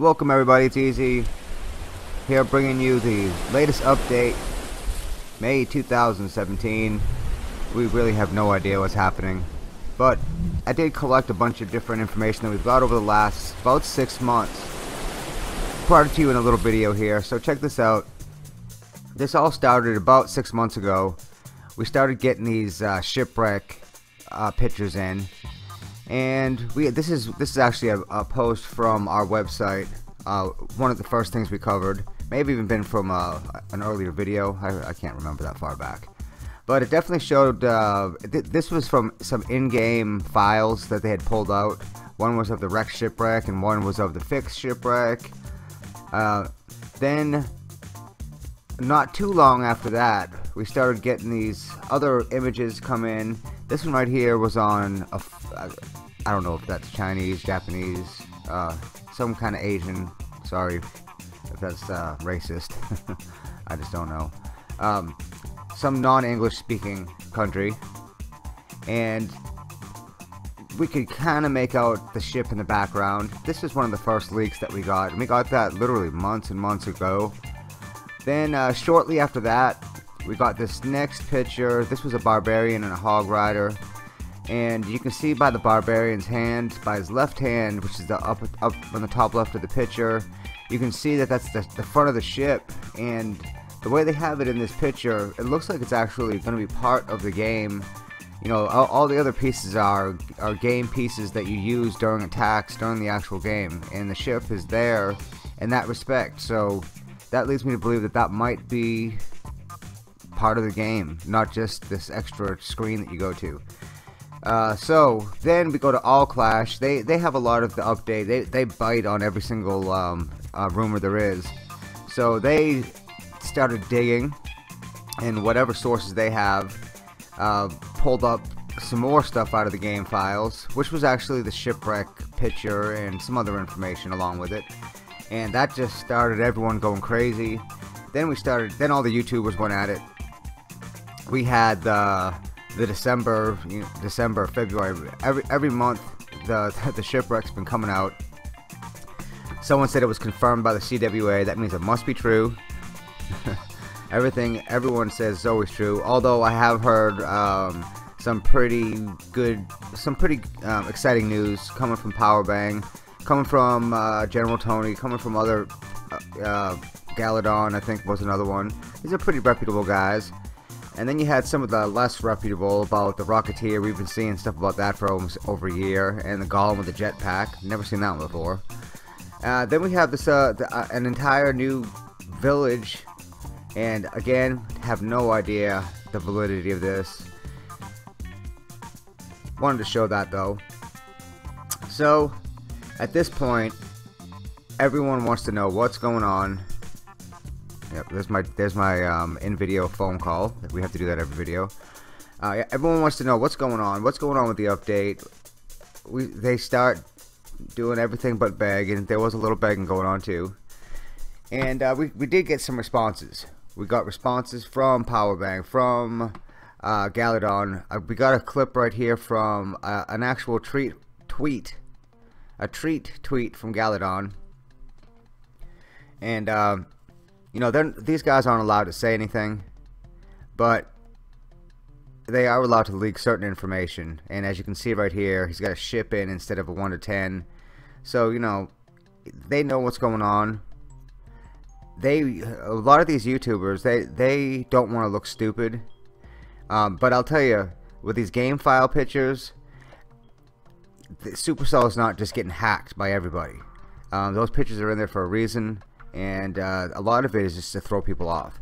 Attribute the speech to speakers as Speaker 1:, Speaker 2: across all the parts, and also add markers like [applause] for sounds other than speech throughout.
Speaker 1: Welcome everybody, it's EZE here bringing you the latest update May 2017 we really have no idea what's happening but I did collect a bunch of different information that we've got over the last about six months. Prior to you in a little video here so check this out. This all started about six months ago. We started getting these uh, shipwreck uh, pictures in and we this is this is actually a, a post from our website uh, one of the first things we covered. Maybe even been from uh, an earlier video. I, I, can't remember that far back. But it definitely showed uh, th this was from some in-game files that they had pulled out. One was of the wreck shipwreck and one was of the fixed shipwreck. Uh, then not too long after that we started getting these other images come in this one right here was on a, I don't know if that's Chinese, Japanese, uh, some kind of Asian. Sorry if that's uh, racist. [laughs] I just don't know. Um, some non-English speaking country, and we could kind of make out the ship in the background. This is one of the first leaks that we got, and we got that literally months and months ago. Then uh, shortly after that, we got this next picture. This was a barbarian and a hog rider. And you can see by the barbarian's hand, by his left hand, which is the up, up on the top left of the picture, you can see that that's the, the front of the ship. And the way they have it in this picture, it looks like it's actually going to be part of the game. You know, all, all, the other pieces are are game pieces that you use during attacks during the actual game, and the ship is there in that respect. So that leads me to believe that that might be part of the game, not just this extra screen that you go to. Uh, so then we go to All Clash. They they have a lot of the update. They they bite on every single um, uh, rumor there is. So they started digging, and whatever sources they have, uh, pulled up some more stuff out of the game files, which was actually the shipwreck picture and some other information along with it. And that just started everyone going crazy. Then we started. Then all the YouTubers went at it we had the the December, you know, December, February, every every month the [laughs] the shipwreck's been coming out. Someone said it was confirmed by the CWA. That means it must be true. [laughs] Everything everyone says is always true. Although I have heard um, some pretty good, some pretty um, exciting news coming from Powerbang, coming from uh, General Tony, coming from other uh, uh, Galadon. I think was another one. These are pretty reputable guys. And then you had some of the less reputable about the Rocketeer. We've been seeing stuff about that for almost over a year. And the Golem with the jetpack. Never seen that one before. Uh, then we have this uh, the, uh, an entire new village. And again, have no idea the validity of this. Wanted to show that though. So, at this point, everyone wants to know what's going on Yep, there's my there's my um, in video phone call. We have to do that every video. Uh, yeah, everyone wants to know what's going on. What's going on with the update? We they start doing everything but begging. There was a little begging going on too, and uh, we we did get some responses. We got responses from Powerbang, from uh, Galadon. Uh, we got a clip right here from uh, an actual treat tweet, a treat tweet from Galadon, and. You know, these guys aren't allowed to say anything, but they are allowed to leak certain information. And as you can see right here, he's got a ship in instead of a 1 to 10. So, you know, they know what's going on. They, a lot of these YouTubers, they, they don't want to look stupid. Um, but I'll tell you, with these game file pictures, Supercell is not just getting hacked by everybody. Um, those pictures are in there for a reason and uh, a lot of it is just to throw people off.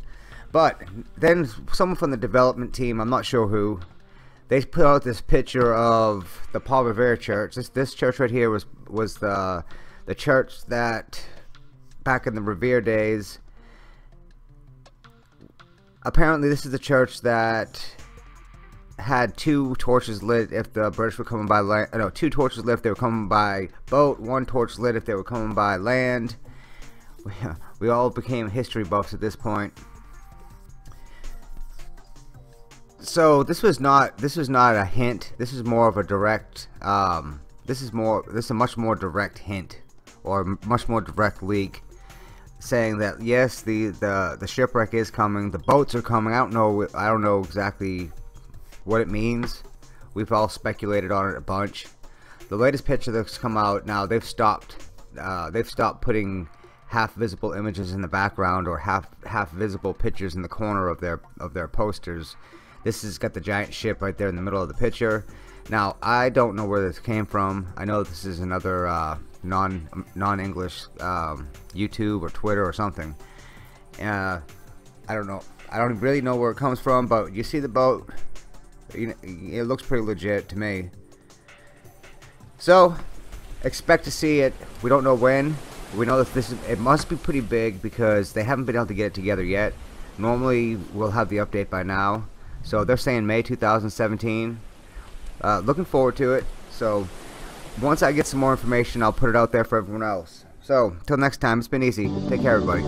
Speaker 1: But then someone from the development team, I'm not sure who, they put out this picture of the Paul Revere Church. This this church right here was was the the church that back in the Revere days. Apparently, this is the church that had two torches lit if the British were coming by land. No, two torches lit if they were coming by boat. One torch lit if they were coming by land [laughs] we, all became history buffs at this point. So this was not this was not a hint. This is more of a direct. Um, this is more this is a much more direct hint or much more direct leak saying that yes, the, the the shipwreck is coming, the boats are coming. I don't know. I don't know exactly what it means. We've all speculated on it a bunch. The latest picture that's come out now, they've stopped. Uh, they've stopped putting half visible images in the background or half half visible pictures in the corner of their of their posters. This has got the giant ship right there in the middle of the picture. Now I don't know where this came from. I know this is another uh, non non English um, YouTube or Twitter or something. Uh, I don't know. I don't really know where it comes from, but you see the boat. You it looks pretty legit to me. So expect to see it. We don't know when. We know that this is, it must be pretty big because they haven't been able to get it together yet. Normally we'll have the update by now. So they're saying May 2017. Uh, looking forward to it. So once I get some more information, I'll put it out there for everyone else. So, till next time, it's been EZE. Take care, everybody.